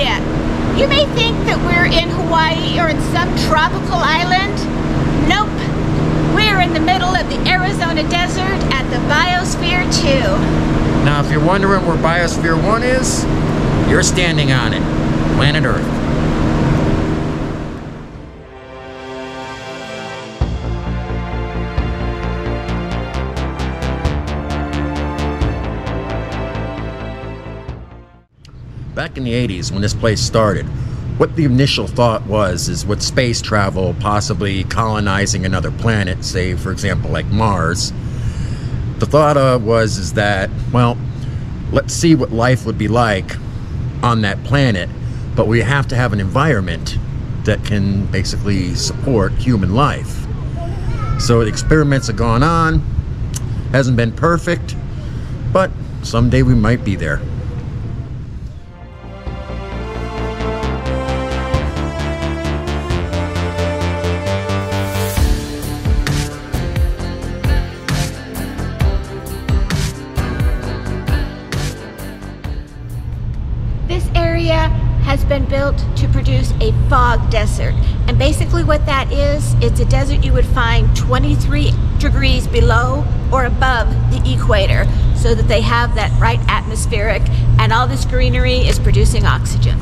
you. You may think that we're in Hawaii or in some tropical island. Nope. We're in the middle of the Arizona desert at the Biosphere 2. Now, if you're wondering where Biosphere 1 is, you're standing on it. Planet Earth. In the 80s, when this place started, what the initial thought was is with space travel, possibly colonizing another planet, say, for example, like Mars, the thought uh, was is that, well, let's see what life would be like on that planet, but we have to have an environment that can basically support human life. So the experiments have gone on, hasn't been perfect, but someday we might be there. Produce a fog desert. And basically what that is, it's a desert you would find 23 degrees below or above the equator so that they have that right atmospheric and all this greenery is producing oxygen.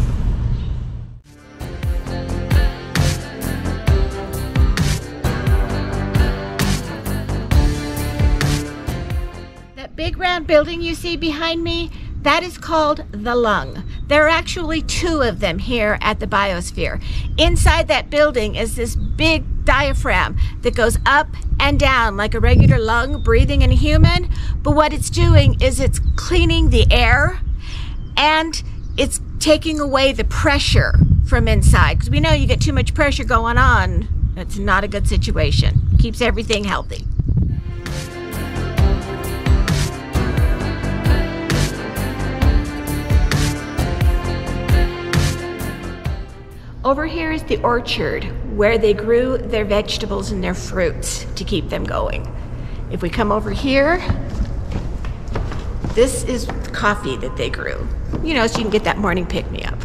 That big round building you see behind me, that is called the lung. There are actually two of them here at the biosphere. Inside that building is this big diaphragm that goes up and down like a regular lung breathing in a human. But what it's doing is it's cleaning the air and it's taking away the pressure from inside. Because we know you get too much pressure going on, it's not a good situation. Keeps everything healthy. Over here is the orchard where they grew their vegetables and their fruits to keep them going. If we come over here, this is coffee that they grew. You know, so you can get that morning pick me up.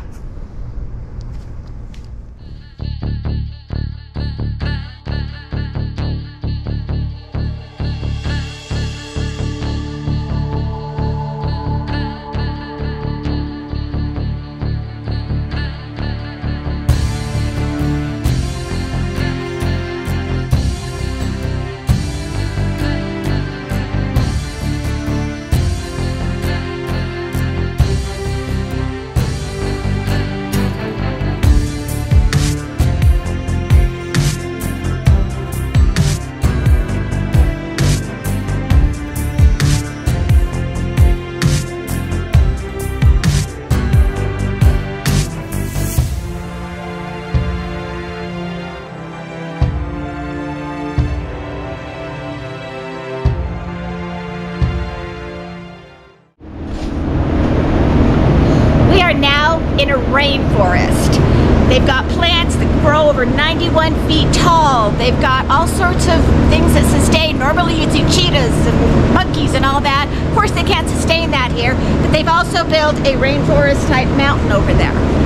Rainforest. They've got plants that grow over 91 feet tall. They've got all sorts of things that sustain. Normally you'd see cheetahs and monkeys and all that. Of course they can't sustain that here, but they've also built a rainforest type mountain over there.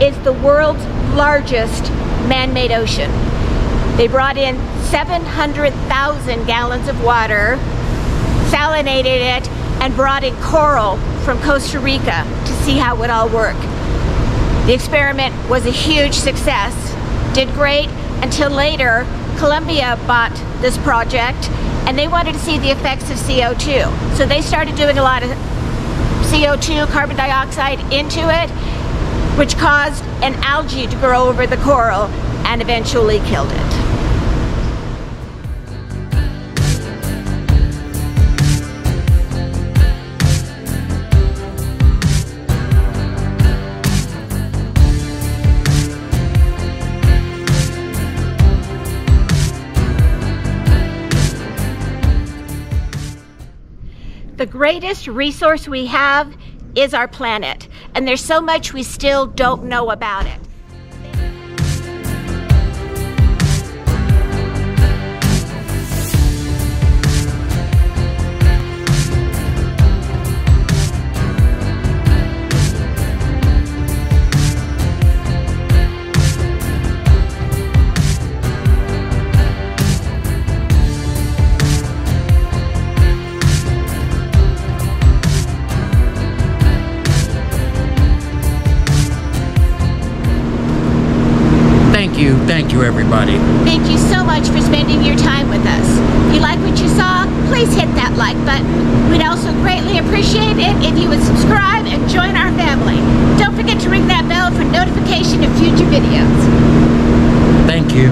Is the world's largest man-made ocean. They brought in 700,000 gallons of water, salinated it, and brought in coral from Costa Rica to see how it would all work. The experiment was a huge success, did great until later Columbia bought this project and they wanted to see the effects of CO2. So they started doing a lot of CO2, carbon dioxide into it, which caused an algae to grow over the coral and eventually killed it. The greatest resource we have is our planet, and there's so much we still don't know about it. Thank you, everybody. Thank you so much for spending your time with us. If you like what you saw, please hit that like button. We'd also greatly appreciate it if you would subscribe and join our family. Don't forget to ring that bell for notification of future videos. Thank you.